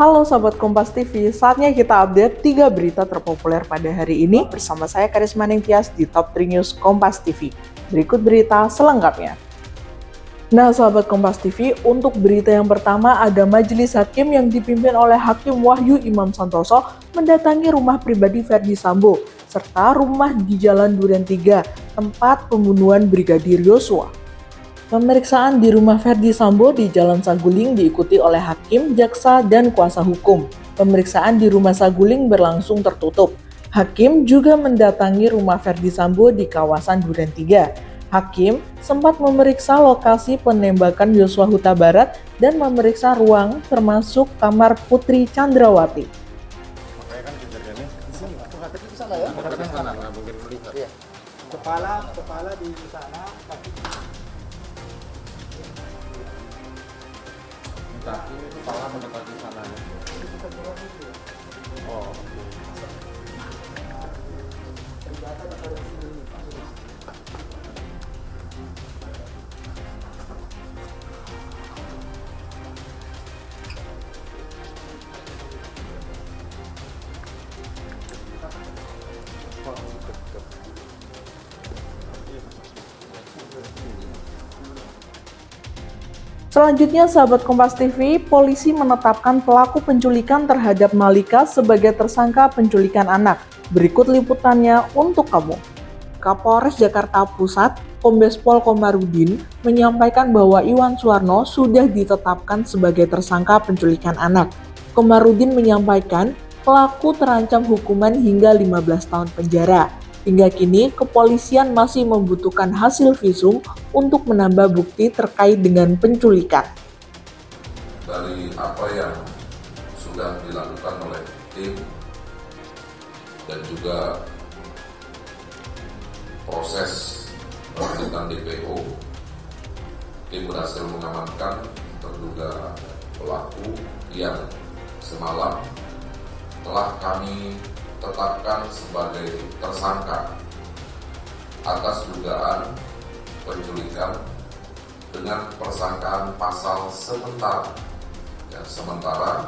Halo Sobat Kompas TV, saatnya kita update 3 berita terpopuler pada hari ini bersama saya Karisma Ningtyas di Top 3 News Kompas TV. Berikut berita selengkapnya. Nah, sahabat Kompas TV, untuk berita yang pertama ada majelis hakim yang dipimpin oleh Hakim Wahyu Imam Santoso mendatangi rumah pribadi Verdi Sambo serta rumah di Jalan Duren 3, tempat pembunuhan Brigadir Yosua. Pemeriksaan di rumah Verdi Sambo di Jalan Saguling diikuti oleh hakim, jaksa, dan kuasa hukum. Pemeriksaan di rumah Saguling berlangsung tertutup. Hakim juga mendatangi rumah Verdi Sambo di kawasan Duren 3. Hakim sempat memeriksa lokasi penembakan Yosua Huta Barat dan memeriksa ruang termasuk kamar Putri Chandrawati. Kepala, kepala di sana, kaki kaki kepala mendekati sana ya. Oh. Selanjutnya, sahabat Kompas TV, polisi menetapkan pelaku penculikan terhadap Malika sebagai tersangka penculikan anak. Berikut liputannya untuk kamu. Kapolres Jakarta Pusat, Kombes Pol Komarudin, menyampaikan bahwa Iwan Suwarno sudah ditetapkan sebagai tersangka penculikan anak. Komarudin menyampaikan pelaku terancam hukuman hingga 15 tahun penjara. Hingga kini, kepolisian masih membutuhkan hasil visum untuk menambah bukti terkait dengan penculikan. Dari apa yang sudah dilakukan oleh tim dan juga proses pelanjutan DPO, tim berhasil mengamankan terduga pelaku yang semalam telah kami tetapkan sebagai tersangka atas dugaan penculikan dengan persangkaan pasal sementara. Ya, sementara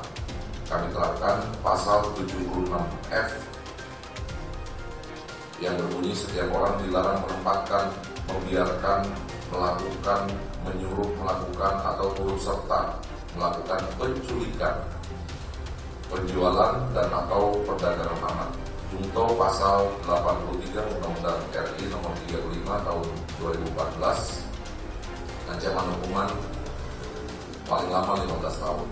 kami terapkan pasal 76F yang berbunyi setiap orang dilarang menempatkan, membiarkan, melakukan, menyuruh melakukan atau turut serta melakukan penculikan penjualan dan atau perdagangan anak. Junto pasal 83 Undang-Undang RI nomor 35 tahun 2014 ancaman hukuman paling lama 15 tahun.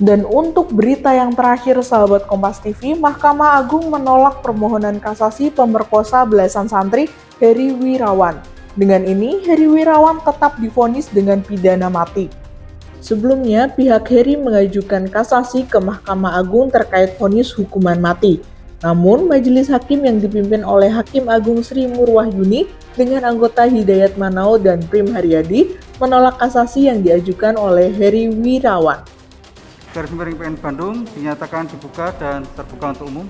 Dan untuk berita yang terakhir sahabat Kompas TV, Mahkamah Agung menolak permohonan kasasi pemerkosa belasan santri Heri Wirawan. Dengan ini, Heri Wirawan tetap difonis dengan pidana mati. Sebelumnya, pihak Heri mengajukan kasasi ke Mahkamah Agung terkait vonis hukuman mati. Namun, majelis hakim yang dipimpin oleh Hakim Agung Sri Murwahyuni dengan anggota Hidayat Manao dan Prim Haryadi menolak kasasi yang diajukan oleh Heri Wirawan. Garis miring PN Bandung dinyatakan dibuka dan terbuka untuk umum.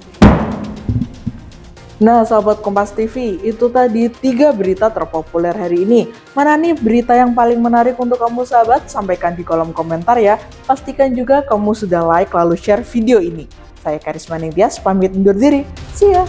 Nah, sahabat Kompas TV, itu tadi tiga berita terpopuler hari ini. Mana nih berita yang paling menarik untuk kamu sahabat? Sampaikan di kolom komentar ya. Pastikan juga kamu sudah like lalu share video ini. Saya Karisma Ningtyas, pamit undur diri. See ya!